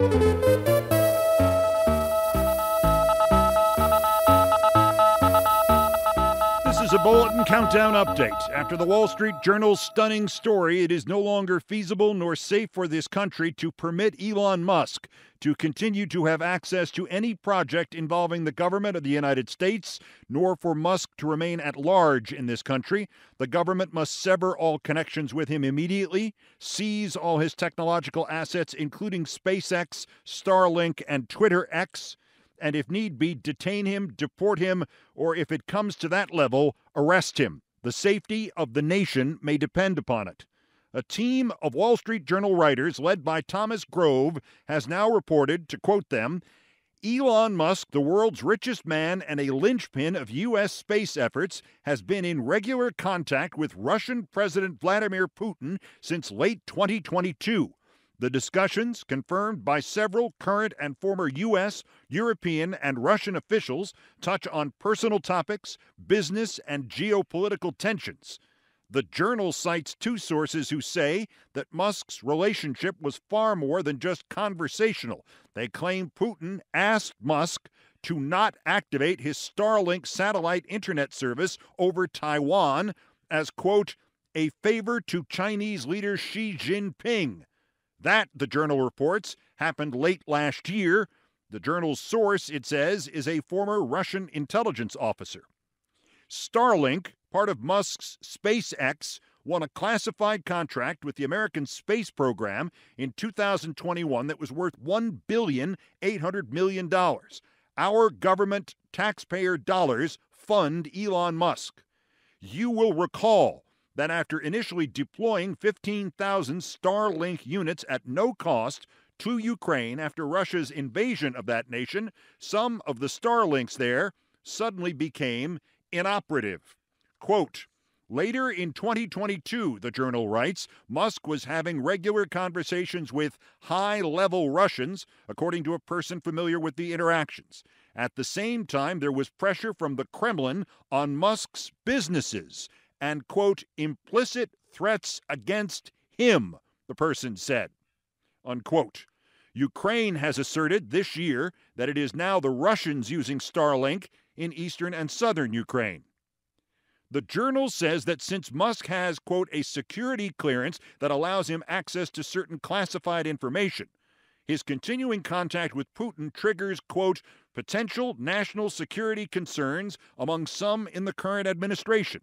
This countdown update. After the Wall Street Journal's stunning story, it is no longer feasible nor safe for this country to permit Elon Musk to continue to have access to any project involving the government of the United States, nor for Musk to remain at large in this country. The government must sever all connections with him immediately, seize all his technological assets, including SpaceX, Starlink, and Twitter X and if need be, detain him, deport him, or if it comes to that level, arrest him. The safety of the nation may depend upon it. A team of Wall Street Journal writers, led by Thomas Grove, has now reported, to quote them, Elon Musk, the world's richest man and a linchpin of U.S. space efforts, has been in regular contact with Russian President Vladimir Putin since late 2022. The discussions, confirmed by several current and former U.S., European, and Russian officials, touch on personal topics, business, and geopolitical tensions. The journal cites two sources who say that Musk's relationship was far more than just conversational. They claim Putin asked Musk to not activate his Starlink satellite internet service over Taiwan as, quote, a favor to Chinese leader Xi Jinping. That, the journal reports, happened late last year. The journal's source, it says, is a former Russian intelligence officer. Starlink, part of Musk's SpaceX, won a classified contract with the American space program in 2021 that was worth $1 billion, $800 million. Our government taxpayer dollars fund Elon Musk. You will recall that after initially deploying 15,000 Starlink units at no cost to Ukraine after Russia's invasion of that nation, some of the Starlinks there suddenly became inoperative. Quote, Later in 2022, the journal writes, Musk was having regular conversations with high level Russians, according to a person familiar with the interactions. At the same time, there was pressure from the Kremlin on Musk's businesses and, quote, implicit threats against him, the person said, unquote. Ukraine has asserted this year that it is now the Russians using Starlink in eastern and southern Ukraine. The journal says that since Musk has, quote, a security clearance that allows him access to certain classified information, his continuing contact with Putin triggers, quote, potential national security concerns among some in the current administration.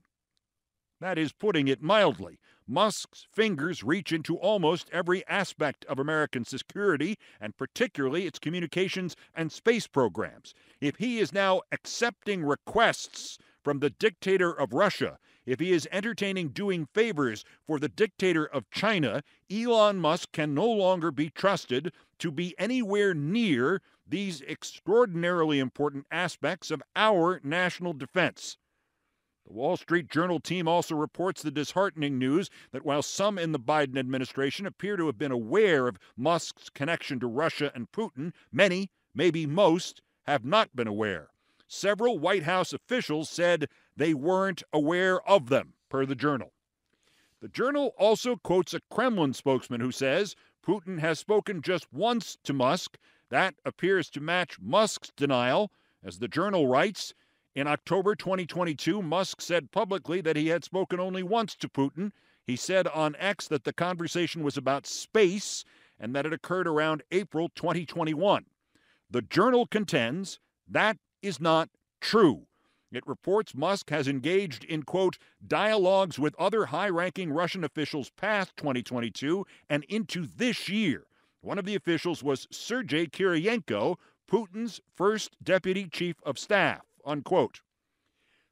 That is putting it mildly. Musk's fingers reach into almost every aspect of American security, and particularly its communications and space programs. If he is now accepting requests from the dictator of Russia, if he is entertaining doing favors for the dictator of China, Elon Musk can no longer be trusted to be anywhere near these extraordinarily important aspects of our national defense. The Wall Street Journal team also reports the disheartening news that while some in the Biden administration appear to have been aware of Musk's connection to Russia and Putin, many, maybe most, have not been aware. Several White House officials said they weren't aware of them, per the Journal. The Journal also quotes a Kremlin spokesman who says Putin has spoken just once to Musk. That appears to match Musk's denial. As the Journal writes, in October 2022, Musk said publicly that he had spoken only once to Putin. He said on X that the conversation was about space and that it occurred around April 2021. The journal contends that is not true. It reports Musk has engaged in, quote, dialogues with other high ranking Russian officials past 2022 and into this year. One of the officials was Sergei Kiriyenko, Putin's first deputy chief of staff unquote.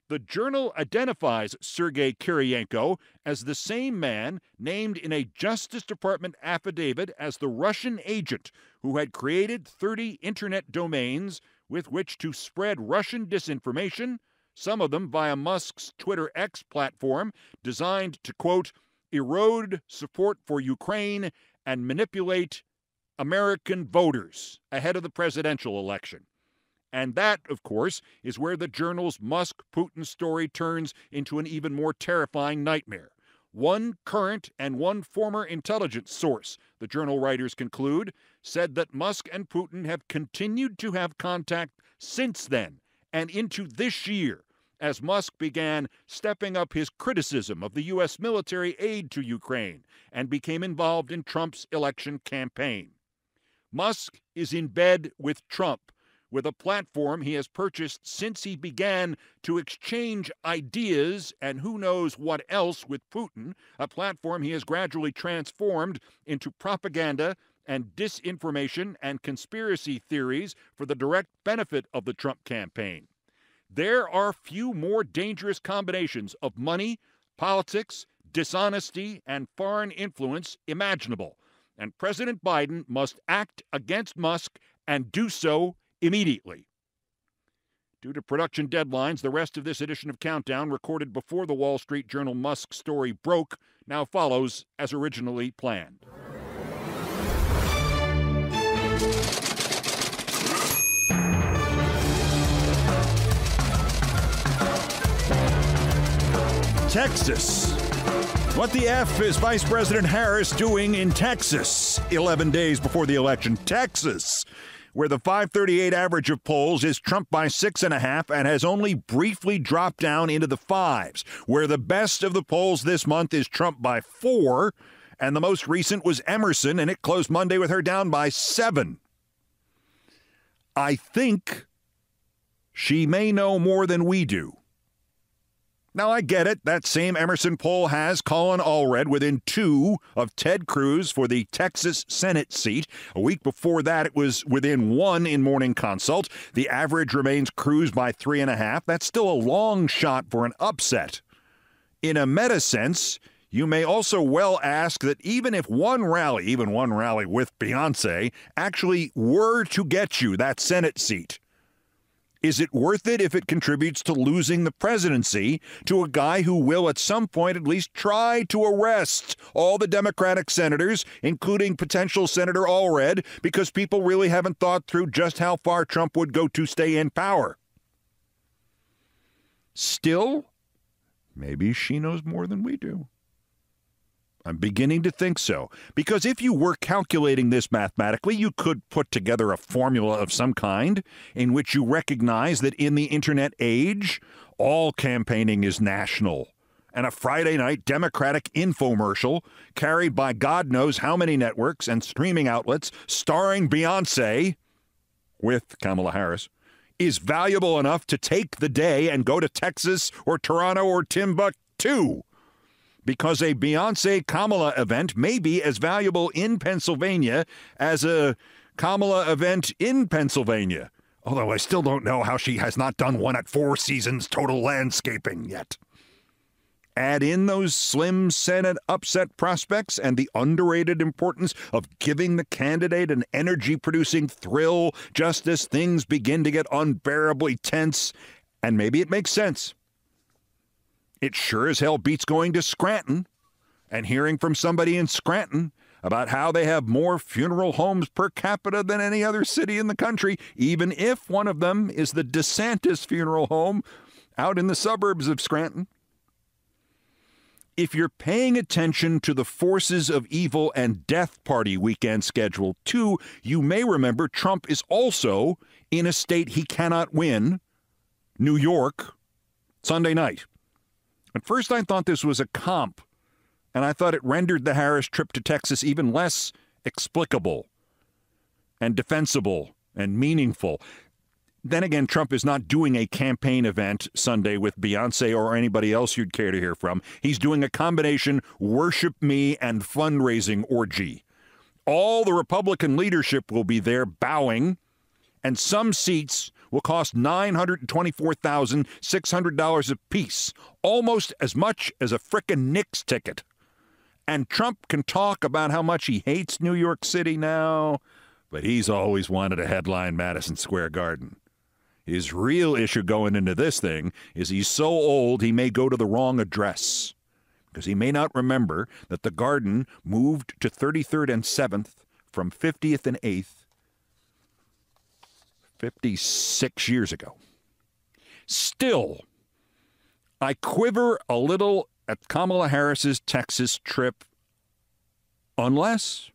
The journal identifies Sergei Kiriyenko as the same man named in a Justice Department affidavit as the Russian agent who had created 30 internet domains with which to spread Russian disinformation, some of them via Musk's Twitter X platform, designed to, quote, erode support for Ukraine and manipulate American voters ahead of the presidential election. And that, of course, is where the journal's Musk Putin story turns into an even more terrifying nightmare. One current and one former intelligence source, the journal writers conclude, said that Musk and Putin have continued to have contact since then and into this year as Musk began stepping up his criticism of the U.S. military aid to Ukraine and became involved in Trump's election campaign. Musk is in bed with Trump with a platform he has purchased since he began to exchange ideas and who knows what else with Putin, a platform he has gradually transformed into propaganda and disinformation and conspiracy theories for the direct benefit of the Trump campaign. There are few more dangerous combinations of money, politics, dishonesty, and foreign influence imaginable. And President Biden must act against Musk and do so immediately. Due to production deadlines, the rest of this edition of Countdown, recorded before the Wall Street Journal Musk story broke, now follows as originally planned. Texas. What the F is Vice President Harris doing in Texas 11 days before the election? Texas where the 538 average of polls is Trump by six and a half and has only briefly dropped down into the fives, where the best of the polls this month is Trump by four, and the most recent was Emerson, and it closed Monday with her down by seven. I think she may know more than we do. Now, I get it. That same Emerson poll has Colin Allred within two of Ted Cruz for the Texas Senate seat. A week before that, it was within one in Morning Consult. The average remains Cruz by three and a half. That's still a long shot for an upset. In a meta sense, you may also well ask that even if one rally, even one rally with Beyonce, actually were to get you that Senate seat, is it worth it if it contributes to losing the presidency to a guy who will at some point at least try to arrest all the Democratic senators, including potential Senator Allred, because people really haven't thought through just how far Trump would go to stay in power? Still, maybe she knows more than we do. I'm beginning to think so. Because if you were calculating this mathematically, you could put together a formula of some kind in which you recognize that in the internet age, all campaigning is national. And a Friday night Democratic infomercial carried by God knows how many networks and streaming outlets starring Beyonce with Kamala Harris is valuable enough to take the day and go to Texas or Toronto or Timbuktu because a Beyonce Kamala event may be as valuable in Pennsylvania as a Kamala event in Pennsylvania. Although I still don't know how she has not done one at Four Seasons Total Landscaping yet. Add in those slim Senate upset prospects and the underrated importance of giving the candidate an energy producing thrill just as things begin to get unbearably tense, and maybe it makes sense. It sure as hell beats going to Scranton and hearing from somebody in Scranton about how they have more funeral homes per capita than any other city in the country, even if one of them is the DeSantis Funeral Home out in the suburbs of Scranton. If you're paying attention to the Forces of Evil and Death Party weekend schedule, too, you may remember Trump is also in a state he cannot win, New York, Sunday night. At first, I thought this was a comp, and I thought it rendered the Harris trip to Texas even less explicable and defensible and meaningful. Then again, Trump is not doing a campaign event Sunday with Beyonce or anybody else you'd care to hear from. He's doing a combination worship me and fundraising orgy. All the Republican leadership will be there bowing, and some seats will cost $924,600 apiece, almost as much as a frickin' Knicks ticket. And Trump can talk about how much he hates New York City now, but he's always wanted a headline Madison Square Garden. His real issue going into this thing is he's so old he may go to the wrong address because he may not remember that the garden moved to 33rd and 7th from 50th and 8th 56 years ago. Still, I quiver a little at Kamala Harris's Texas trip unless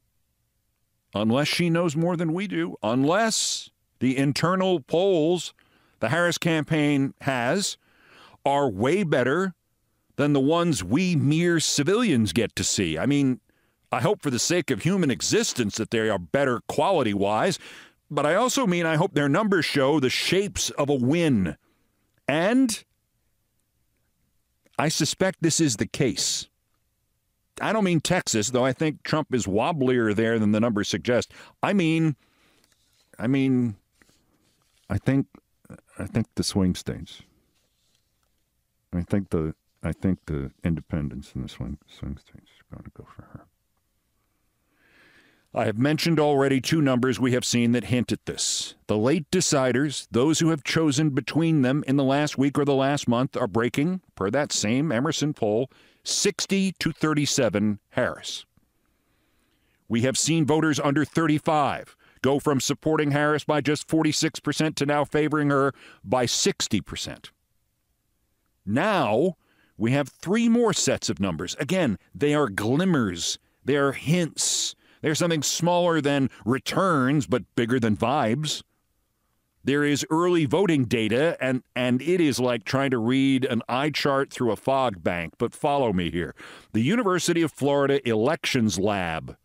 unless she knows more than we do, unless the internal polls the Harris campaign has are way better than the ones we mere civilians get to see. I mean, I hope for the sake of human existence that they are better quality wise, but I also mean I hope their numbers show the shapes of a win. And I suspect this is the case. I don't mean Texas, though I think Trump is wobblier there than the numbers suggest. I mean, I mean, I think, I think the swing states. I think the, I think the independents in the swing swing states are going to go for her. I have mentioned already two numbers we have seen that hint at this. The late deciders, those who have chosen between them in the last week or the last month, are breaking, per that same Emerson poll, 60 to 37 Harris. We have seen voters under 35 go from supporting Harris by just 46% to now favoring her by 60%. Now, we have three more sets of numbers. Again, they are glimmers, they are hints there's something smaller than returns, but bigger than vibes. There is early voting data, and, and it is like trying to read an eye chart through a fog bank. But follow me here. The University of Florida Elections Lab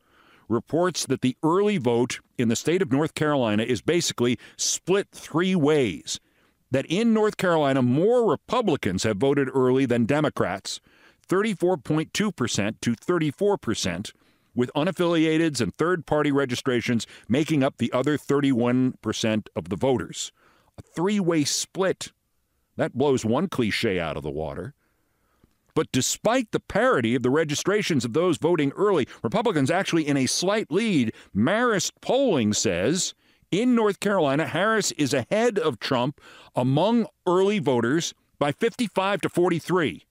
reports that the early vote in the state of North Carolina is basically split three ways. That in North Carolina, more Republicans have voted early than Democrats 34.2% to 34% with unaffiliateds and third party registrations making up the other 31% of the voters. A three way split. That blows one cliche out of the water. But despite the parity of the registrations of those voting early, Republicans actually in a slight lead. Marist polling says in North Carolina, Harris is ahead of Trump among early voters by 55 to 43.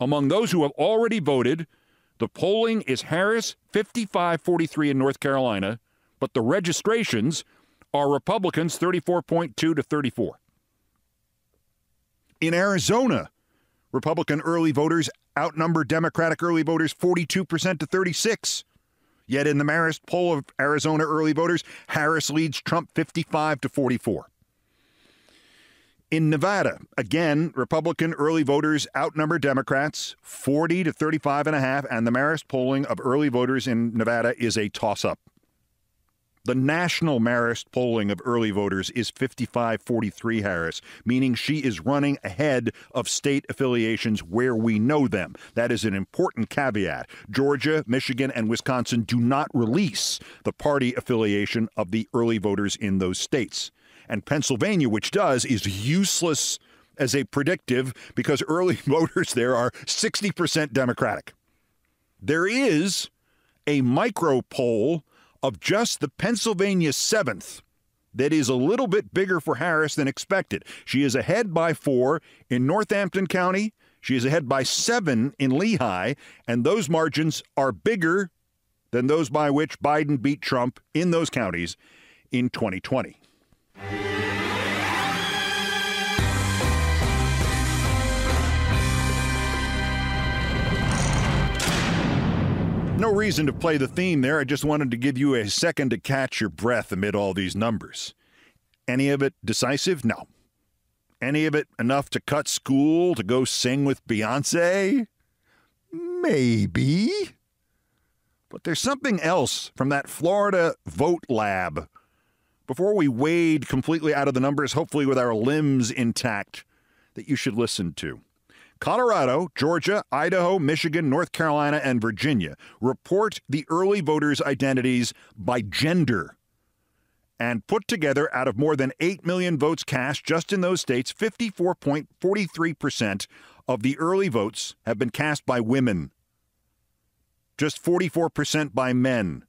Among those who have already voted, the polling is Harris 55 43 in North Carolina, but the registrations are Republicans 34.2 to 34. In Arizona, Republican early voters outnumber Democratic early voters 42% to 36. Yet in the Marist poll of Arizona early voters, Harris leads Trump 55 to 44. In Nevada, again, Republican early voters outnumber Democrats 40 to 35 and a half, and the Marist polling of early voters in Nevada is a toss up. The national Marist polling of early voters is 55 43 Harris, meaning she is running ahead of state affiliations where we know them. That is an important caveat. Georgia, Michigan, and Wisconsin do not release the party affiliation of the early voters in those states and Pennsylvania, which does, is useless as a predictive because early voters there are 60% Democratic. There is a micro poll of just the Pennsylvania 7th that is a little bit bigger for Harris than expected. She is ahead by four in Northampton County. She is ahead by seven in Lehigh, and those margins are bigger than those by which Biden beat Trump in those counties in 2020. No reason to play the theme there. I just wanted to give you a second to catch your breath amid all these numbers. Any of it decisive? No. Any of it enough to cut school to go sing with Beyonce? Maybe. But there's something else from that Florida vote lab before we wade completely out of the numbers, hopefully with our limbs intact, that you should listen to. Colorado, Georgia, Idaho, Michigan, North Carolina, and Virginia report the early voters' identities by gender. And put together, out of more than 8 million votes cast just in those states, 54.43% of the early votes have been cast by women, just 44% by men.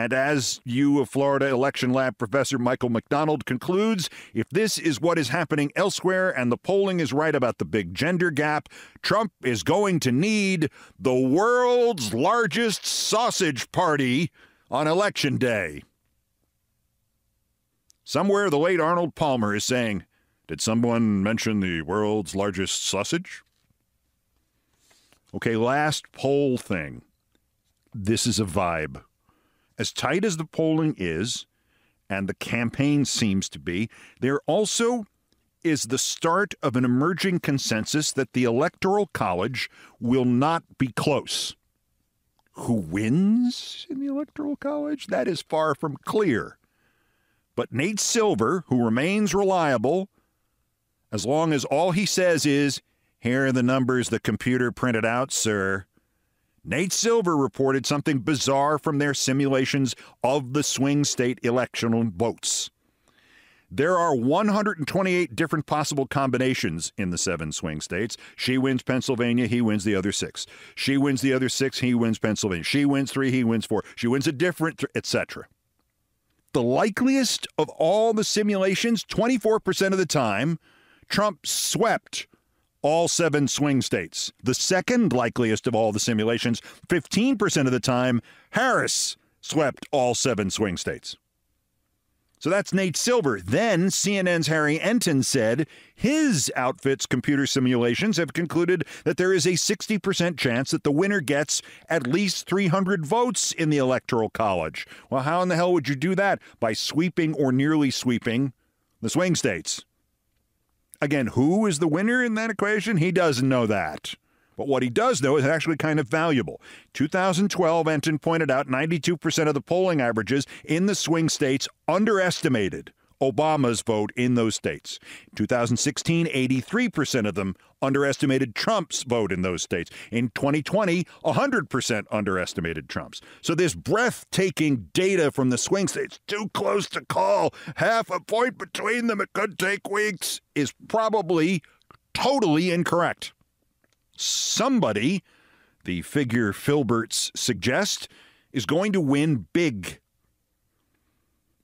And as you of Florida Election Lab professor Michael McDonald concludes, if this is what is happening elsewhere and the polling is right about the big gender gap, Trump is going to need the world's largest sausage party on election day. Somewhere the late Arnold Palmer is saying, Did someone mention the world's largest sausage? Okay, last poll thing. This is a vibe. As tight as the polling is, and the campaign seems to be, there also is the start of an emerging consensus that the Electoral College will not be close. Who wins in the Electoral College? That is far from clear. But Nate Silver, who remains reliable, as long as all he says is, Here are the numbers the computer printed out, sir. Nate Silver reported something bizarre from their simulations of the swing state election votes. There are 128 different possible combinations in the seven swing states. She wins Pennsylvania, he wins the other six. She wins the other six, he wins Pennsylvania. She wins three, he wins four. She wins a different, etc. The likeliest of all the simulations, 24% of the time, Trump swept all seven swing states. The second likeliest of all the simulations, 15% of the time, Harris swept all seven swing states. So that's Nate Silver. Then CNN's Harry Enten said his outfit's computer simulations have concluded that there is a 60% chance that the winner gets at least 300 votes in the Electoral College. Well, how in the hell would you do that? By sweeping or nearly sweeping the swing states. Again, who is the winner in that equation? He doesn't know that. But what he does know is actually kind of valuable. 2012, Enten pointed out 92% of the polling averages in the swing states underestimated Obama's vote in those states. 2016, 83% of them underestimated Trump's vote in those states. In 2020, 100% underestimated Trump's. So this breathtaking data from the swing states, too close to call, half a point between them, it could take weeks, is probably totally incorrect. Somebody, the figure Filberts suggest, is going to win big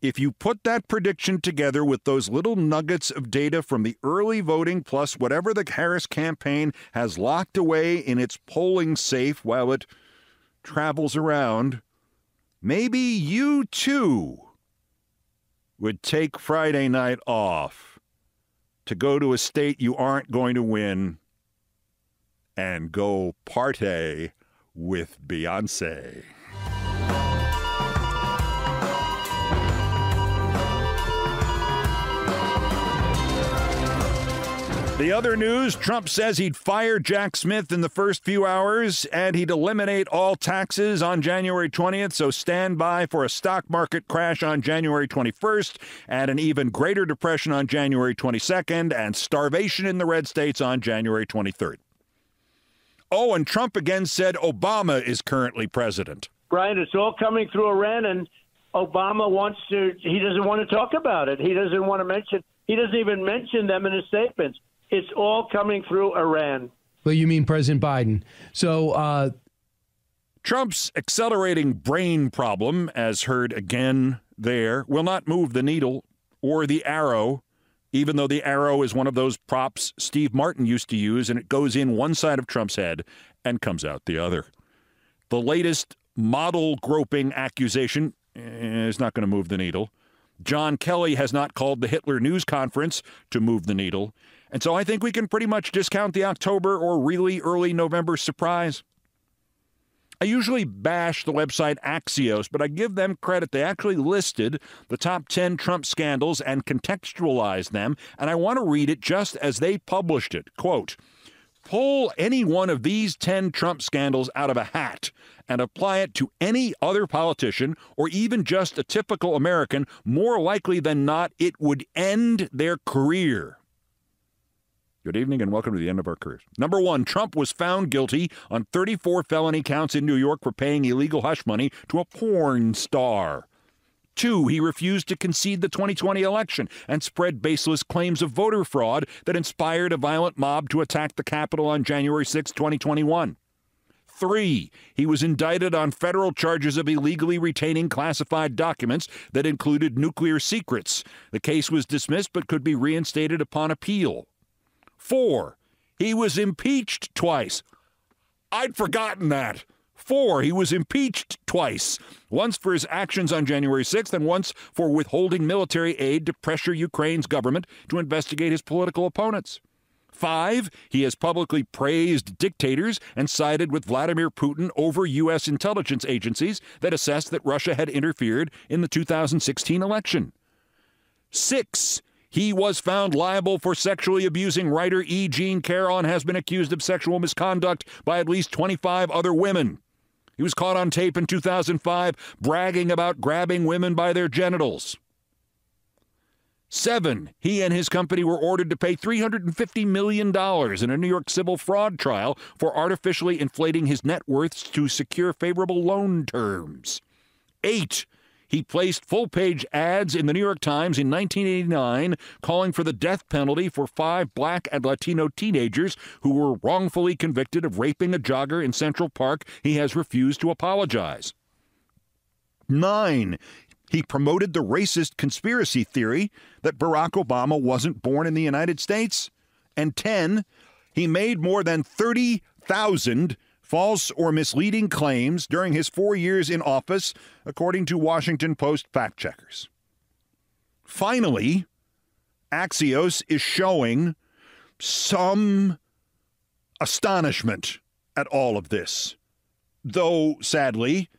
if you put that prediction together with those little nuggets of data from the early voting plus whatever the Harris campaign has locked away in its polling safe while it travels around, maybe you too would take Friday night off to go to a state you aren't going to win and go party with Beyonce. The other news Trump says he'd fire Jack Smith in the first few hours and he'd eliminate all taxes on January 20th. So stand by for a stock market crash on January 21st and an even greater depression on January 22nd and starvation in the red states on January 23rd. Oh, and Trump again said Obama is currently president. Brian, it's all coming through Iran, and Obama wants to, he doesn't want to talk about it. He doesn't want to mention, he doesn't even mention them in his statements. It's all coming through Iran. Well, you mean President Biden. So, uh, Trump's accelerating brain problem, as heard again there, will not move the needle or the arrow, even though the arrow is one of those props Steve Martin used to use, and it goes in one side of Trump's head and comes out the other. The latest model groping accusation is not going to move the needle. John Kelly has not called the Hitler news conference to move the needle. And so I think we can pretty much discount the October or really early November surprise. I usually bash the website Axios, but I give them credit. They actually listed the top 10 Trump scandals and contextualized them, and I want to read it just as they published it. Quote, pull any one of these 10 Trump scandals out of a hat and apply it to any other politician or even just a typical American, more likely than not, it would end their career. Good evening and welcome to the end of our careers. Number one, Trump was found guilty on 34 felony counts in New York for paying illegal hush money to a porn star. Two, he refused to concede the 2020 election and spread baseless claims of voter fraud that inspired a violent mob to attack the Capitol on January 6, 2021. Three, he was indicted on federal charges of illegally retaining classified documents that included nuclear secrets. The case was dismissed but could be reinstated upon appeal. Four, he was impeached twice. I'd forgotten that. Four, he was impeached twice. Once for his actions on January 6th, and once for withholding military aid to pressure Ukraine's government to investigate his political opponents. Five, he has publicly praised dictators and sided with Vladimir Putin over U.S. intelligence agencies that assessed that Russia had interfered in the 2016 election. Six, he was found liable for sexually abusing writer E. Jean Carroll and has been accused of sexual misconduct by at least 25 other women. He was caught on tape in 2005 bragging about grabbing women by their genitals. Seven, he and his company were ordered to pay $350 million in a New York civil fraud trial for artificially inflating his net worths to secure favorable loan terms. Eight, he placed full page ads in the New York Times in 1989 calling for the death penalty for five black and Latino teenagers who were wrongfully convicted of raping a jogger in Central Park. He has refused to apologize. Nine, he promoted the racist conspiracy theory that Barack Obama wasn't born in the United States. And 10, he made more than 30,000 false or misleading claims during his four years in office, according to Washington Post fact checkers. Finally, Axios is showing some astonishment at all of this, though sadly,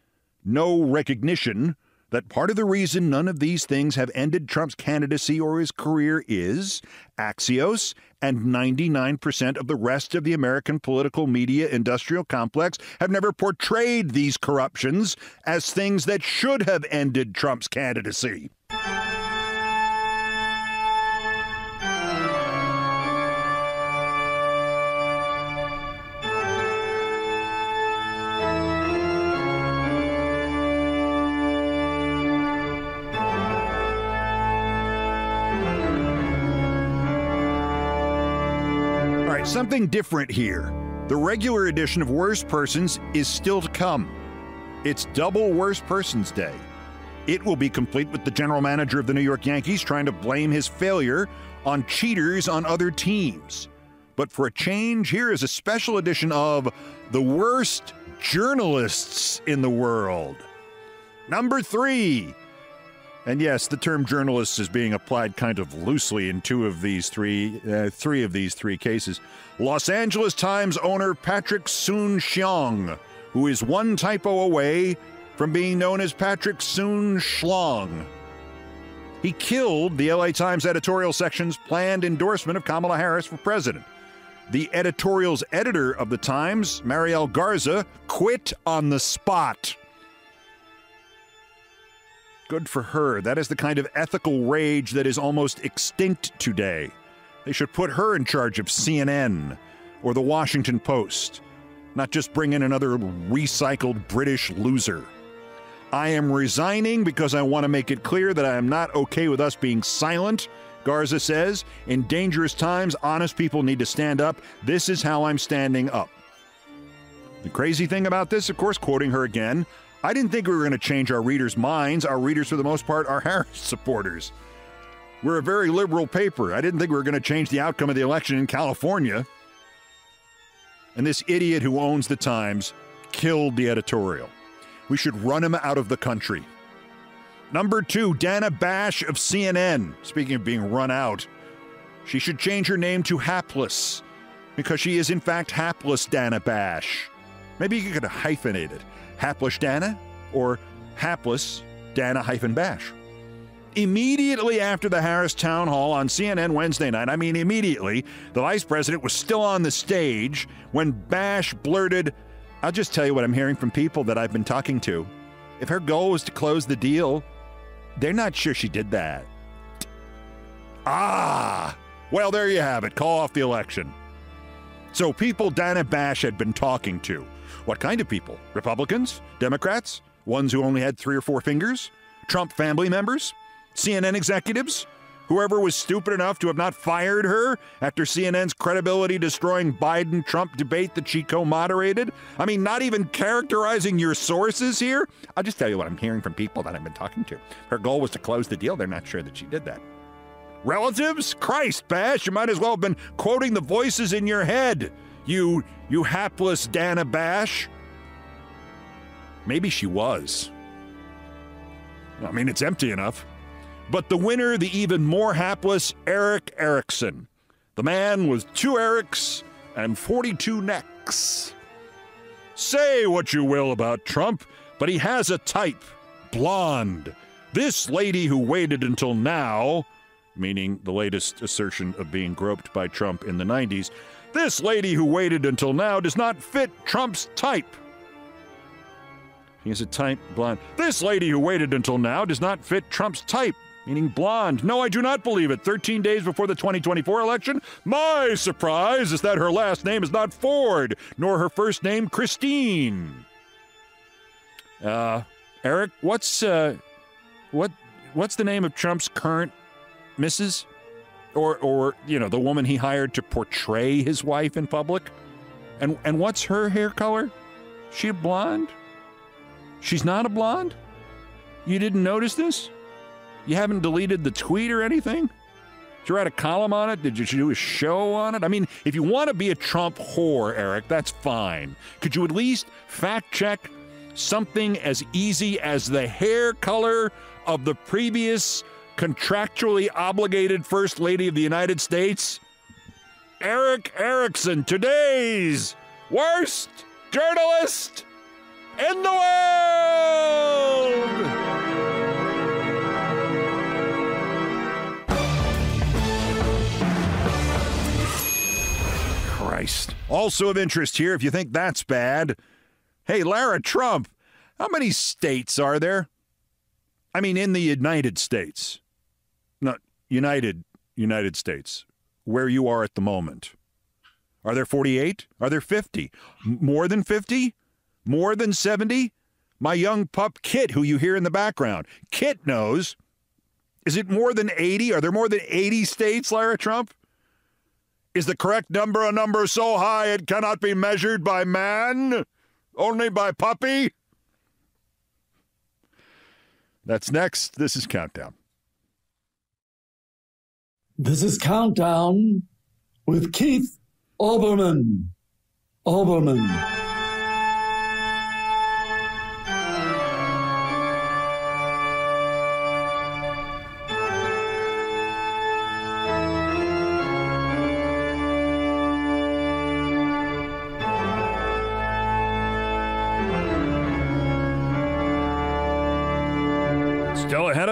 no recognition that part of the reason none of these things have ended Trump's candidacy or his career is Axios and 99% of the rest of the American political media industrial complex have never portrayed these corruptions as things that should have ended Trump's candidacy. Something different here. The regular edition of Worst Persons is still to come. It's double Worst Persons Day. It will be complete with the general manager of the New York Yankees trying to blame his failure on cheaters on other teams. But for a change, here is a special edition of The Worst Journalists in the World. Number three, and yes, the term journalist is being applied kind of loosely in two of these three, uh, three of these three cases. Los Angeles Times owner Patrick Soon-Shiong, who is one typo away from being known as Patrick Soon-Schlong. He killed the LA Times editorial section's planned endorsement of Kamala Harris for president. The editorial's editor of the Times, Mariel Garza, quit on the spot. Good for her. That is the kind of ethical rage that is almost extinct today. They should put her in charge of CNN or the Washington Post, not just bring in another recycled British loser. I am resigning because I want to make it clear that I am not okay with us being silent. Garza says, in dangerous times, honest people need to stand up. This is how I'm standing up. The crazy thing about this, of course, quoting her again, I didn't think we were going to change our readers' minds. Our readers, for the most part, are Harris supporters. We're a very liberal paper. I didn't think we were going to change the outcome of the election in California. And this idiot who owns the Times killed the editorial. We should run him out of the country. Number two, Dana Bash of CNN. Speaking of being run out, she should change her name to Hapless because she is, in fact, Hapless Dana Bash. Maybe you could hyphenate it hapless Dana or hapless Dana hyphen Bash. Immediately after the Harris town hall on CNN Wednesday night, I mean immediately, the vice president was still on the stage when Bash blurted, I'll just tell you what I'm hearing from people that I've been talking to. If her goal was to close the deal, they're not sure she did that. Ah, well, there you have it. Call off the election. So, people Dana Bash had been talking to what kind of people? Republicans? Democrats? Ones who only had three or four fingers? Trump family members? CNN executives? Whoever was stupid enough to have not fired her after CNN's credibility destroying Biden Trump debate that she co moderated? I mean, not even characterizing your sources here? I'll just tell you what I'm hearing from people that I've been talking to. Her goal was to close the deal. They're not sure that she did that. Relatives? Christ, Bash, you might as well have been quoting the voices in your head. You, you hapless Dana Bash? Maybe she was. I mean, it's empty enough. But the winner, the even more hapless Erick Erickson, The man with two Erics and 42 necks. Say what you will about Trump, but he has a type blonde. This lady who waited until now, meaning the latest assertion of being groped by Trump in the 90s, this lady who waited until now does not fit Trump's type. He is a type blonde. This lady who waited until now does not fit Trump's type, meaning blonde. No, I do not believe it. 13 days before the 2024 election, my surprise is that her last name is not Ford, nor her first name Christine. Uh, Erick, what's uh, what what's the name of Trump's current Mrs. Or or you know the woman he hired to portray his wife in public? And and what's her hair color? She a blonde? She's not a blonde? You didn't notice this? You haven't deleted the tweet or anything? Did you write a column on it? Did you do a show on it? I mean, if you want to be a Trump whore, Erick, that's fine. Could you at least fact check something as easy as the hair color of the previous contractually obligated First Lady of the United States? Erick Erickson, today's worst journalist in the world! Christ. Also of interest here, if you think that's bad, hey, Lara Trump, how many states are there? I mean, in the United States, United United States, where you are at the moment. Are there 48? Are there 50? More than 50? More than 70? My young pup Kit, who you hear in the background, Kit knows. Is it more than 80? Are there more than 80 states, Lara Trump? Is the correct number a number so high it cannot be measured by man? Only by puppy? That's next. This is Countdown. This is Countdown with Keith Olbermann. Olbermann.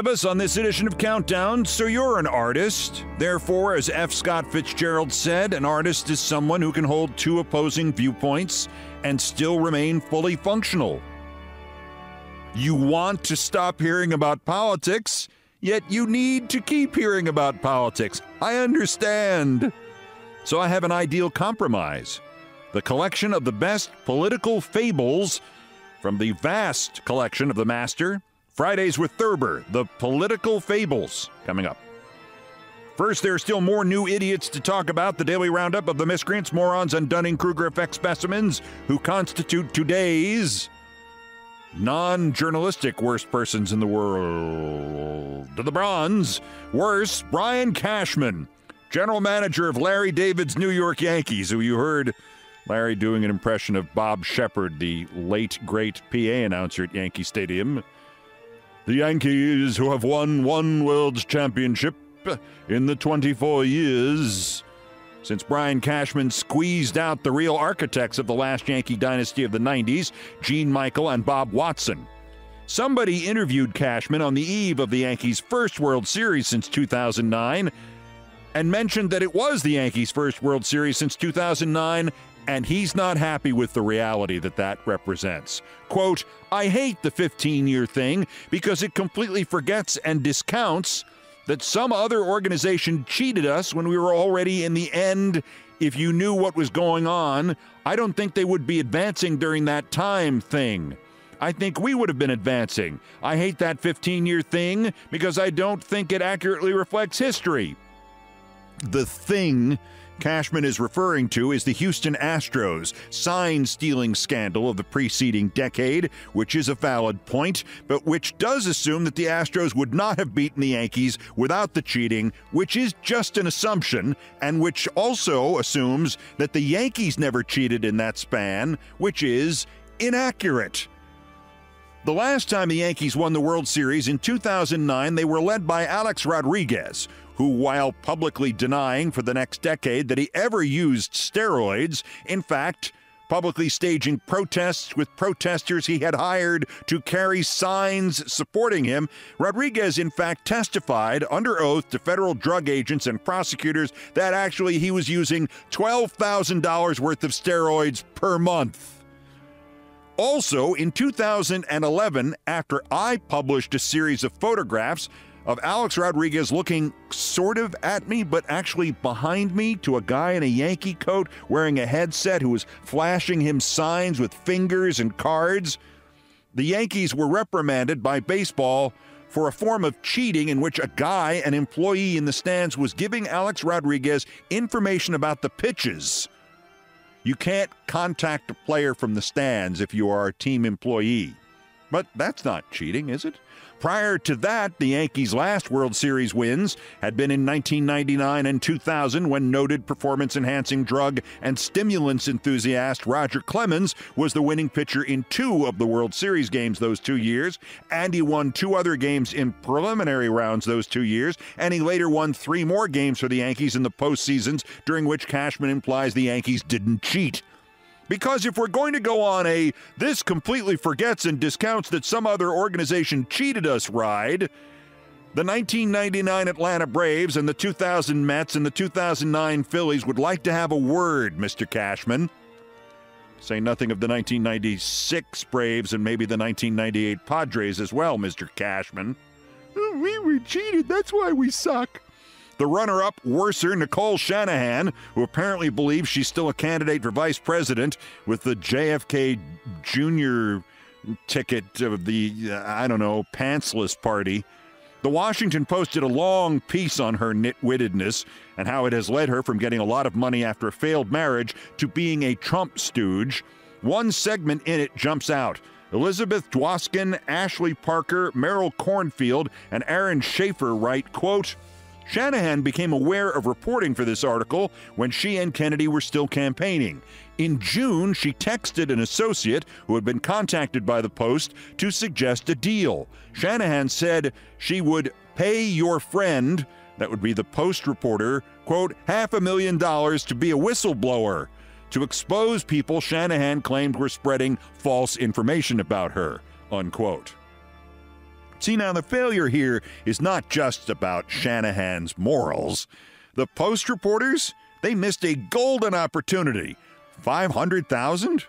Us on this edition of Countdown, so you're an artist. Therefore, as F. Scott Fitzgerald said, an artist is someone who can hold two opposing viewpoints and still remain fully functional. You want to stop hearing about politics, yet you need to keep hearing about politics. I understand. So I have an ideal compromise the collection of the best political fables from the vast collection of the master Fridays with Thurber, the political fables, coming up. First, there are still more new idiots to talk about. The daily roundup of the miscreants, morons, and Dunning Kruger effect specimens who constitute today's non journalistic worst persons in the world. To the bronze, worse, Brian Cashman, general manager of Larry David's New York Yankees, who you heard Larry doing an impression of Bob Sheppard, the late great PA announcer at Yankee Stadium. The Yankees, who have won one World's Championship in the 24 years since Brian Cashman squeezed out the real architects of the last Yankee dynasty of the 90s, Gene Michael and Bob Watson. Somebody interviewed Cashman on the eve of the Yankees' first World Series since 2009 and mentioned that it was the Yankees' first World Series since 2009 and he's not happy with the reality that that represents. Quote, I hate the 15 year thing because it completely forgets and discounts that some other organization cheated us when we were already in the end. If you knew what was going on, I don't think they would be advancing during that time thing. I think we would have been advancing. I hate that 15 year thing because I don't think it accurately reflects history. The thing Cashman is referring to is the Houston Astros sign stealing scandal of the preceding decade, which is a valid point, but which does assume that the Astros would not have beaten the Yankees without the cheating, which is just an assumption, and which also assumes that the Yankees never cheated in that span, which is inaccurate. The last time the Yankees won the World Series in 2009, they were led by Alex Rodriguez, who, while publicly denying for the next decade that he ever used steroids, in fact, publicly staging protests with protesters he had hired to carry signs supporting him. Rodriguez, in fact, testified under oath to federal drug agents and prosecutors that actually he was using $12,000 worth of steroids per month. Also, in 2011, after I published a series of photographs of Alex Rodriguez looking sort of at me, but actually behind me to a guy in a Yankee coat wearing a headset who was flashing him signs with fingers and cards. The Yankees were reprimanded by baseball for a form of cheating in which a guy, an employee in the stands, was giving Alex Rodriguez information about the pitches. You can't contact a player from the stands if you are a team employee. But that's not cheating, is it? Prior to that, the Yankees' last World Series wins had been in 1999 and 2000 when noted performance enhancing drug and stimulants enthusiast Roger Clemens was the winning pitcher in two of the World Series games those two years, and he won two other games in preliminary rounds those two years, and he later won three more games for the Yankees in the postseasons, during which Cashman implies the Yankees didn't cheat. Because if we're going to go on a this completely forgets and discounts that some other organization cheated us ride, the 1999 Atlanta Braves and the 2000 Mets and the 2009 Phillies would like to have a word, Mr. Cashman. Say nothing of the 1996 Braves and maybe the 1998 Padres as well, Mr. Cashman. Hmm, we were cheated. That's why we suck. The runner up, worser, Nicole Shanahan, who apparently believes she's still a candidate for vice president with the JFK Jr. ticket of the, uh, I don't know, pantsless party. The Washington Post did a long piece on her nitwittedness and how it has led her from getting a lot of money after a failed marriage to being a Trump stooge. One segment in it jumps out. Elizabeth Dwoskin, Ashley Parker, Meryl Kornfield, and Aaron Schaffer write, quote, Shanahan became aware of reporting for this article when she and Kennedy were still campaigning. In June, she texted an associate who had been contacted by the Post to suggest a deal. Shanahan said she would pay your friend, that would be the Post reporter, quote, half a million dollars to be a whistleblower. To expose people Shanahan claimed were spreading false information about her, unquote. See, now the failure here is not just about Shanahan's morals. The Post reporters, they missed a golden opportunity. 500,000?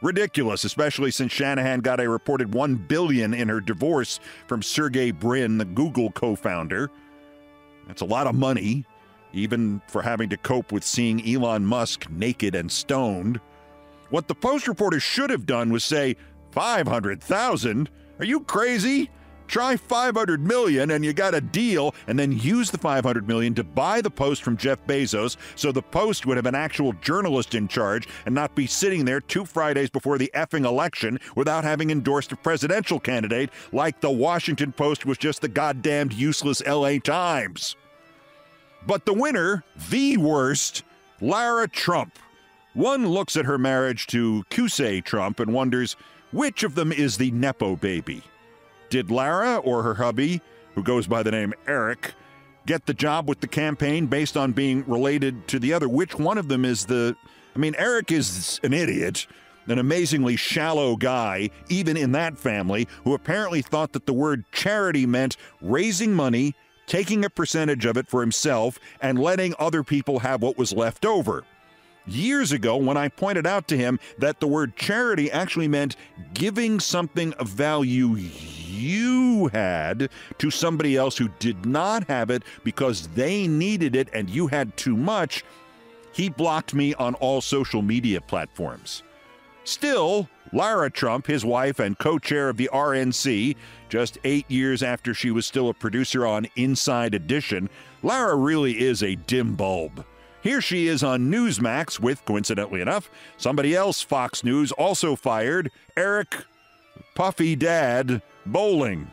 Ridiculous, especially since Shanahan got a reported 1 billion in her divorce from Sergey Brin, the Google co-founder. That's a lot of money, even for having to cope with seeing Elon Musk naked and stoned. What the Post reporters should have done was say, 500,000? Are you crazy? Try 500 million and you got a deal and then use the 500 million to buy the Post from Jeff Bezos so the Post would have an actual journalist in charge and not be sitting there two Fridays before the effing election without having endorsed a presidential candidate like the Washington Post was just the goddamned useless LA Times. But the winner, the worst, Lara Trump. One looks at her marriage to Kusei Trump and wonders which of them is the Nepo baby. Did Lara or her hubby, who goes by the name Eric, get the job with the campaign based on being related to the other? Which one of them is the. I mean, Eric is an idiot, an amazingly shallow guy, even in that family, who apparently thought that the word charity meant raising money, taking a percentage of it for himself, and letting other people have what was left over years ago when I pointed out to him that the word charity actually meant giving something of value you had to somebody else who did not have it because they needed it and you had too much, he blocked me on all social media platforms. Still, Lara Trump, his wife and co chair of the RNC, just eight years after she was still a producer on Inside Edition, Lara really is a dim bulb. Here she is on Newsmax with, coincidentally enough, somebody else Fox News also fired, Eric Puffy Dad Bolling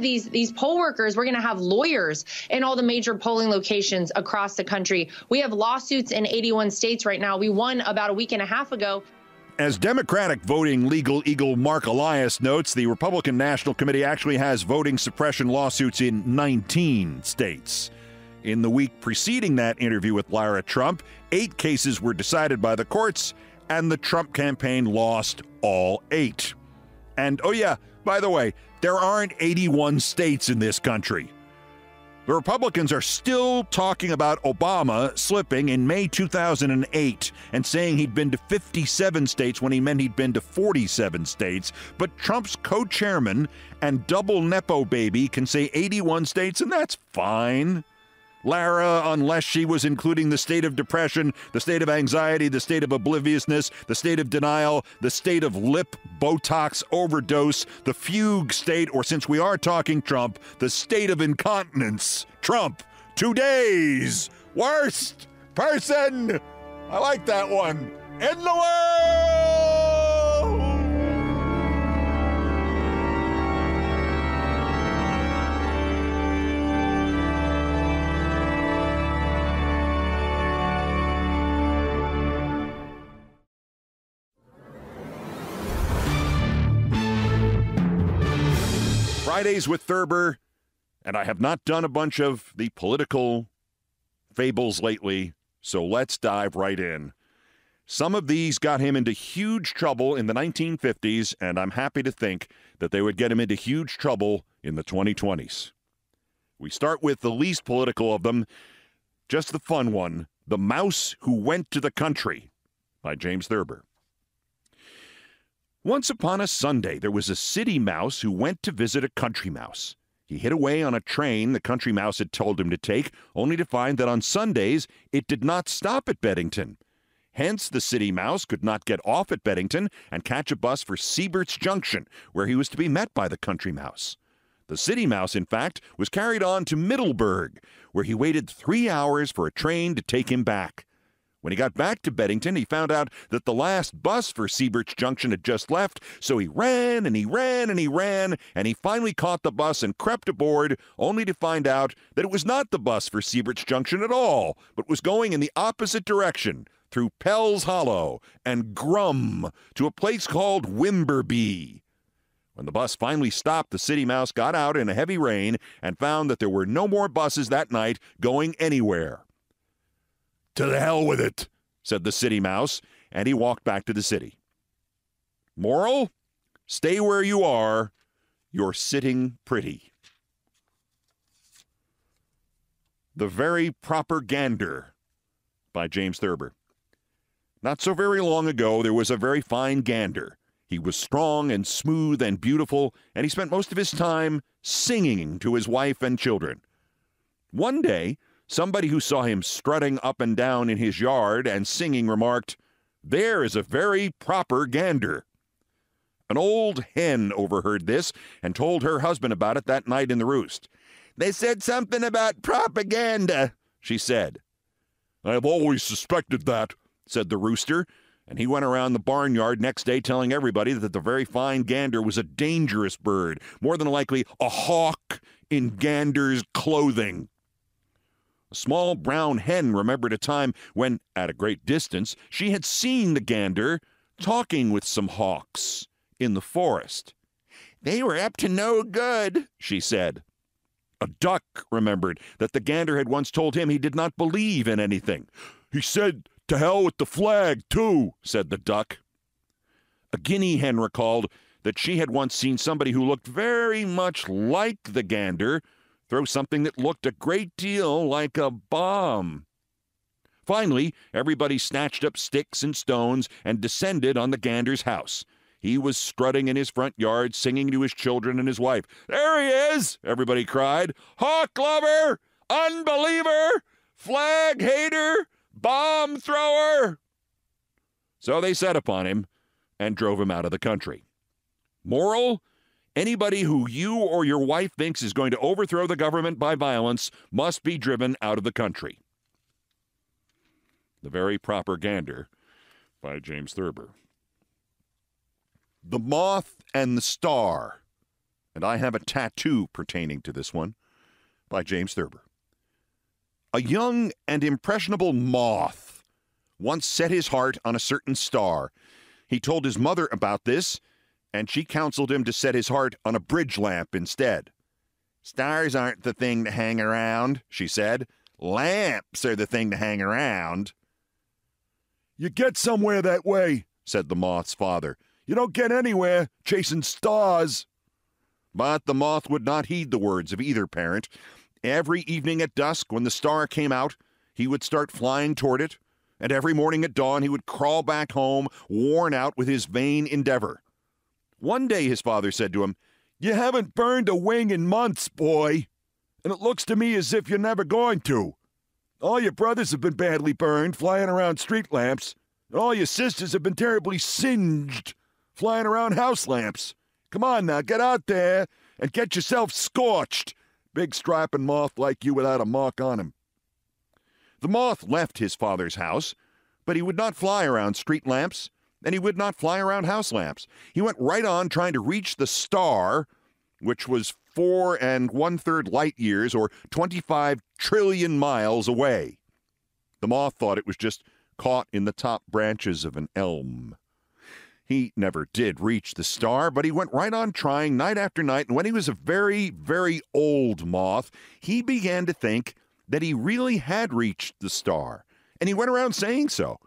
these these poll workers we're going to have lawyers in all the major polling locations across the country we have lawsuits in 81 states right now we won about a week and a half ago As Democratic voting legal eagle Marc Elias notes, the Republican National Committee actually has voting suppression lawsuits in 19 states. In the week preceding that interview with Lara Trump, eight cases were decided by the courts, and the Trump campaign lost all eight. And oh, yeah, by the way, there aren't 81 states in this country. The Republicans are still talking about Obama slipping in May 2008 and saying he'd been to 57 states when he meant he'd been to 47 states. But Trump's co chairman and double Nepo baby can say 81 states, and that's fine. Lara, unless she was including the state of depression, the state of anxiety, the state of obliviousness, the state of denial, the state of lip Botox overdose, the fugue state, or since we are talking Trump, the state of incontinence. Trump, today's worst person. I like that one. In the world! Fridays with Thurber, and I have not done a bunch of the political fables lately, so let's dive right in. Some of these got him into huge trouble in the 1950s, and I'm happy to think that they would get him into huge trouble in the 2020s. We start with the least political of them, just the fun one The Mouse Who Went to the Country by James Thurber. Once upon a Sunday, there was a city mouse who went to visit a country mouse. He hid away on a train the country mouse had told him to take, only to find that on Sundays it did not stop at Beddington. Hence, the city mouse could not get off at Beddington and catch a bus for Siebert's Junction, where he was to be met by the country mouse. The city mouse, in fact, was carried on to Middleburg, where he waited three hours for a train to take him back. When he got back to Beddington, he found out that the last bus for Siebert's Junction had just left, so he ran and he ran and he ran, and he finally caught the bus and crept aboard, only to find out that it was not the bus for Siebert's Junction at all, but was going in the opposite direction, through Pell's Hollow and Grum, to a place called Wimberby. When the bus finally stopped, the city mouse got out in a heavy rain and found that there were no more buses that night going anywhere. To the hell with it, said the city mouse, and he walked back to the city. Moral? Stay where you are. You're sitting pretty. The Very Proper Gander by James Thurber. Not so very long ago, there was a very fine gander. He was strong and smooth and beautiful, and he spent most of his time singing to his wife and children. One day, Somebody who saw him strutting up and down in his yard and singing remarked, There is a very proper gander. An old hen overheard this and told her husband about it that night in the roost. They said something about propaganda, she said. I have always suspected that, said the rooster, and he went around the barnyard next day telling everybody that the very fine gander was a dangerous bird, more than likely a hawk in gander's clothing. Small brown hen remembered a time when, at a great distance, she had seen the gander talking with some hawks in the forest. They were up to no good, she said. A duck remembered that the gander had once told him he did not believe in anything. He said, To hell with the flag, too, said the duck. A guinea hen recalled that she had once seen somebody who looked very much like the gander throw something that looked a great deal like a bomb. Finally, everybody snatched up sticks and stones and descended on the gander's house. He was strutting in his front yard, singing to his children and his wife. There he is! Everybody cried. Hawk lover! Unbeliever! Flag hater! Bomb thrower! So they set upon him and drove him out of the country. Moral? Anybody who you or your wife thinks is going to overthrow the government by violence must be driven out of the country. The Very Proper Gander by James Thurber. The Moth and the Star, and I have a tattoo pertaining to this one, by James Thurber. A young and impressionable moth once set his heart on a certain star He told his mother about this, and she counseled him to set his heart on a bridge lamp instead. Stars aren't the thing to hang around, she said. Lamps are the thing to hang around. You get somewhere that way, said the moth's father. You don't get anywhere chasing stars. But the moth would not heed the words of either parent. Every evening at dusk, when the star came out, he would start flying toward it, and every morning at dawn he would crawl back home, worn out with his vain endeavor. One day his father said to him, You haven't burned a wing in months, boy, and it looks to me as if you're never going to. All your brothers have been badly burned, flying around street lamps, and all your sisters have been terribly singed, flying around house lamps. Come on now, get out there and get yourself scorched. Big strapping moth like you without a mark on him. The moth left his father's house, but he would not fly around street lamps, and he would not fly around house lamps. He went right on trying to reach the star, which was four and one third light years, or 25 trillion miles away. The moth thought it was just caught in the top branches of an elm. He never did reach the star, but he went right on trying night after night. And when he was a very, very old moth, he began to think that he really had reached the star. And he went around saying so.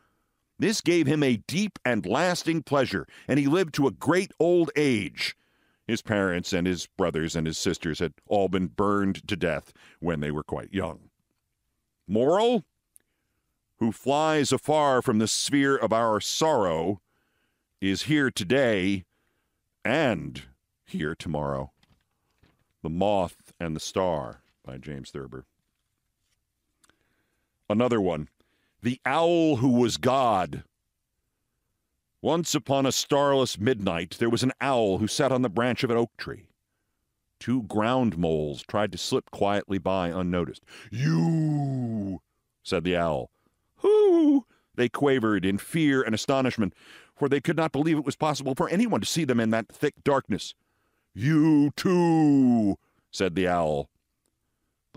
This gave him a deep and lasting pleasure, and he lived to a great old age. His parents and his brothers and his sisters had all been burned to death when they were quite young. Moral? Who flies afar from the sphere of our sorrow is here today and here tomorrow. The Moth and the Star by James Thurber. Another one. The Owl Who Was God. Once upon a starless midnight, there was an owl who sat on the branch of an oak tree. Two ground moles tried to slip quietly by unnoticed. You, said the owl. Who? They quavered in fear and astonishment for they could not believe it was possible for anyone to see them in that thick darkness. You too, said the owl.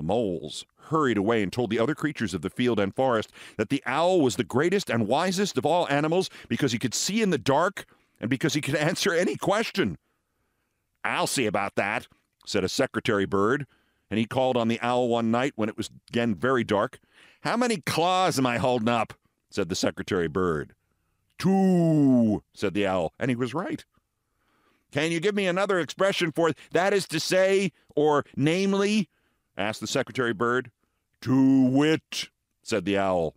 The moles hurried away and told the other creatures of the field and forest that the owl was the greatest and wisest of all animals because he could see in the dark and because he could answer any question. I'll see about that, said a secretary bird, and he called on the owl one night when it was again very dark. How many claws am I holding up? said the secretary bird. Two, said the owl, and he was right. Can you give me another expression for that is to say, or namely? Asked the secretary bird. To wit, said the owl.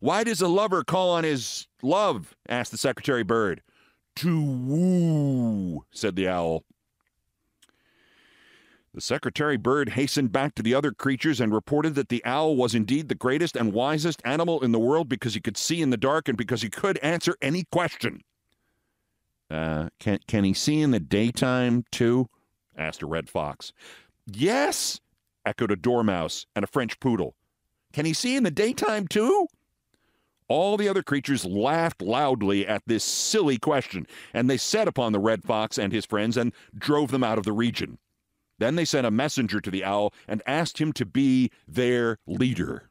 Why does a lover call on his love? asked the secretary bird. To woo, said the owl. The secretary bird hastened back to the other creatures and reported that the owl was indeed the greatest and wisest animal in the world because he could see in the dark and because he could answer any question. Uh, can, can he see in the daytime, too? asked a red fox. Yes, echoed a dormouse and a French poodle. Can he see in the daytime, too? All the other creatures laughed loudly at this silly question, and they set upon the red fox and his friends and drove them out of the region. Then they sent a messenger to the owl and asked him to be their leader.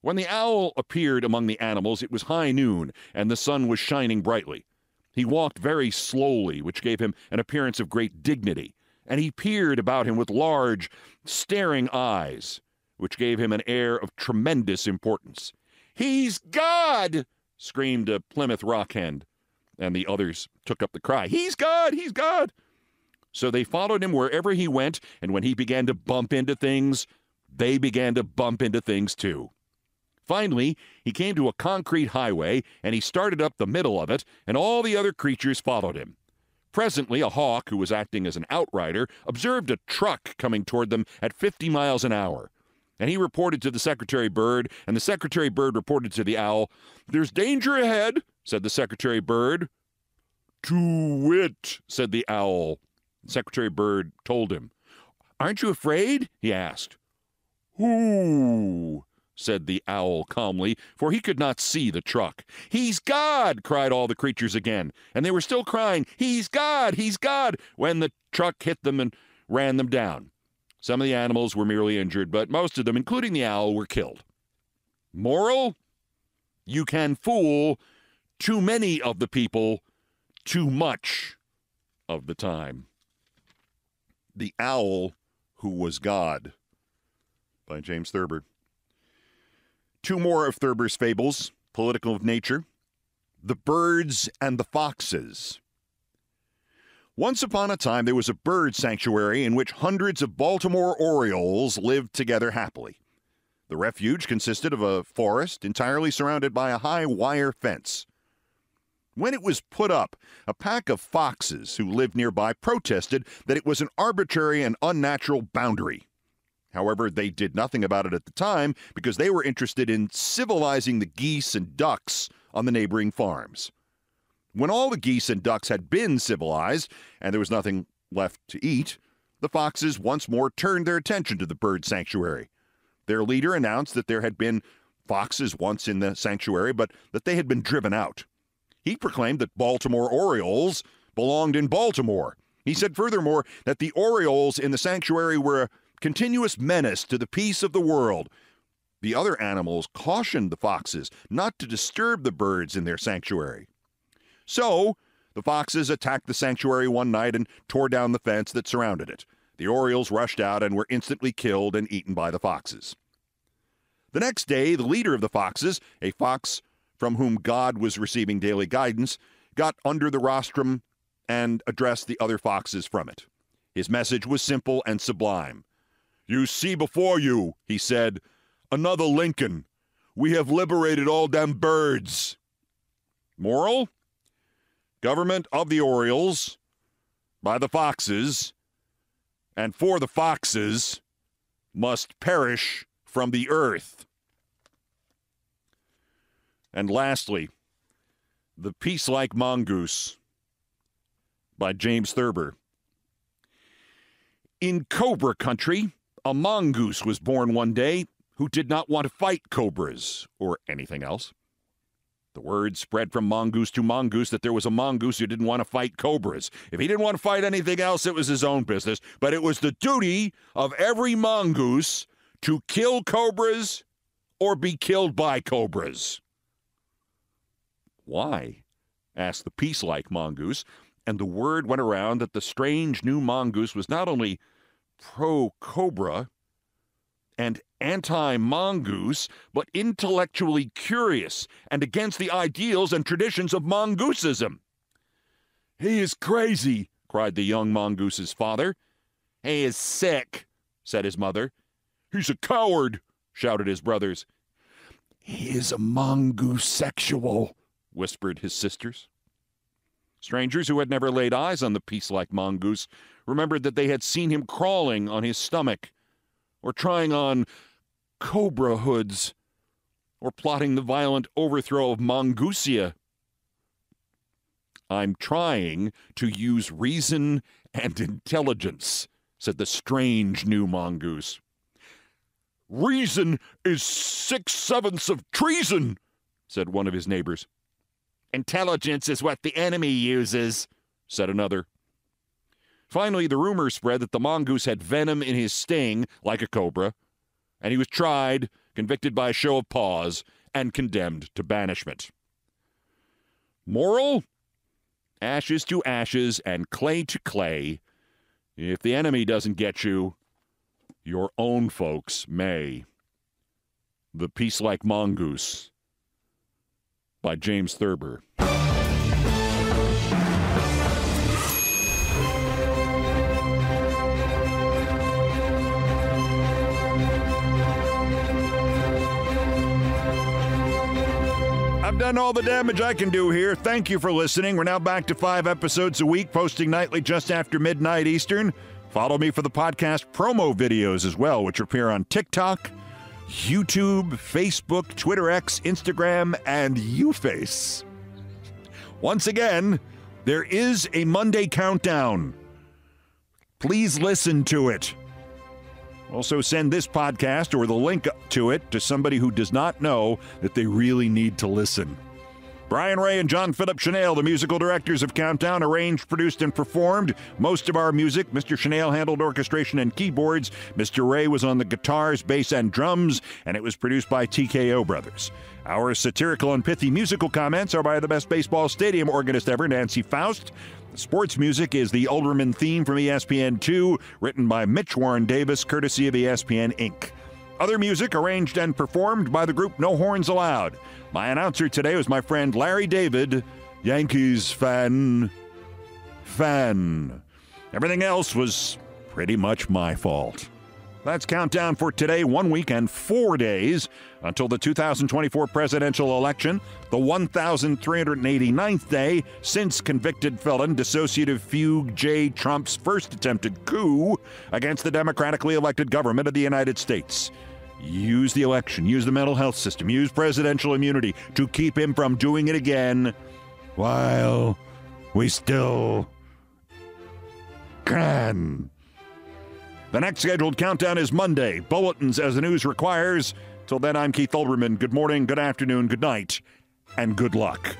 When the owl appeared among the animals, it was high noon, and the sun was shining brightly. He walked very slowly, which gave him an appearance of great dignity, and he peered about him with large, staring eyes, which gave him an air of tremendous importance. He's God! screamed a Plymouth Rock hen, and the others took up the cry. He's God! He's God! So they followed him wherever he went, and when he began to bump into things, they began to bump into things too. Finally, he came to a concrete highway, and he started up the middle of it, and all the other creatures followed him. Presently, a hawk, who was acting as an outrider, observed a truck coming toward them at 50 miles an hour. And he reported to the secretary bird, and the secretary bird reported to the owl. There's danger ahead, said the secretary bird. To wit, said the owl. Secretary Bird told him. Aren't you afraid? he asked. Who? Said the owl calmly, for he could not see the truck. He's God! cried all the creatures again, and they were still crying, He's God! He's God! when the truck hit them and ran them down. Some of the animals were merely injured, but most of them, including the owl, were killed. Moral? You can fool too many of the people too much of the time. The Owl Who Was God by James Thurber. Two more of Thurber's fables, political of nature The Birds and the Foxes. Once upon a time, there was a bird sanctuary in which hundreds of Baltimore Orioles lived together happily. The refuge consisted of a forest entirely surrounded by a high wire fence. When it was put up, a pack of foxes who lived nearby protested that it was an arbitrary and unnatural boundary. However, they did nothing about it at the time because they were interested in civilizing the geese and ducks on the neighboring farms. When all the geese and ducks had been civilized and there was nothing left to eat, the foxes once more turned their attention to the bird sanctuary. Their leader announced that there had been foxes once in the sanctuary, but that they had been driven out. He proclaimed that Baltimore Orioles belonged in Baltimore. He said furthermore that the Orioles in the sanctuary were a continuous menace to the peace of the world. The other animals cautioned the foxes not to disturb the birds in their sanctuary. So, the foxes attacked the sanctuary one night and tore down the fence that surrounded it. The Orioles rushed out and were instantly killed and eaten by the foxes. The next day, the leader of the foxes, a fox from whom God was receiving daily guidance, got under the rostrum and addressed the other foxes from it. His message was simple and sublime. You see before you, he said, another Lincoln. We have liberated all them birds. Moral? government of the Orioles by the foxes and for the foxes must perish from the earth. And lastly, The Peace Like Mongoose by James Thurber. In Cobra country, a mongoose was born one day who did not want to fight cobras or anything else. The word spread from mongoose to mongoose that there was a mongoose who didn't want to fight cobras. If he didn't want to fight anything else, it was his own business. But it was the duty of every mongoose to kill cobras or be killed by cobras. Why? asked the peace like mongoose, and the word went around that the strange new mongoose was not only pro cobra and anti mongoose, but intellectually curious and against the ideals and traditions of mongoosism. He is crazy, cried the young mongoose's father. He is sick, said his mother. He's a coward, shouted his brothers. He is a mongoose sexual, whispered his sisters. Strangers who had never laid eyes on the peace like mongoose remembered that they had seen him crawling on his stomach or trying on cobra hoods, or plotting the violent overthrow of Mongoosia. I'm trying to use reason and intelligence, said the strange new mongoose. Reason is six sevenths of treason, said one of his neighbors. Intelligence is what the enemy uses, said another. Finally, the rumor spread that the mongoose had venom in his sting, like a cobra, and he was tried, convicted by a show of paws, and condemned to banishment. Moral? Ashes to ashes and clay to clay. If the enemy doesn't get you, your own folks may. The Peace Like Mongoose by James Thurber. I've done all the damage I can do here. Thank you for listening. We're now back to five episodes a week, posting nightly just after midnight Eastern. Follow me for the podcast promo videos as well, which appear on TikTok, YouTube, Facebook, Twitter X, Instagram, and YouFace. Once again, there is a Monday countdown. Please listen to it. Also, send this podcast or the link to it to somebody who does not know that they really need to listen. Brian Ray and John Philip Shenale, the musical directors of Countdown, arranged, produced, and performed most of our music. Mr. Shenale handled orchestration and keyboards. Mr. Ray was on the guitars, bass, and drums, and it was produced by TKO Brothers. Our satirical and pithy musical comments are by the best baseball stadium organist ever, Nancy Faust. Sports music is the Olbermann theme from ESPN2, written by Mitch Warren Davis, courtesy of ESPN Inc. Other music arranged and performed by the group No Horns Allowed. My announcer today was my friend Larry David, Yankees fan. Fan. Everything else was pretty much my fault. That's countdown for today, one week and four days until the 2024 presidential election, the 1,389th day since convicted felon dissociative fugue J. Trump's first attempted coup against the democratically elected government of the United States. Use the election, use the mental health system, use presidential immunity to keep him from doing it again while we still can. The next scheduled countdown is Monday. Bulletins as the news requires. Till then, I'm Keith Olbermann. Good morning, good afternoon, good night, and good luck.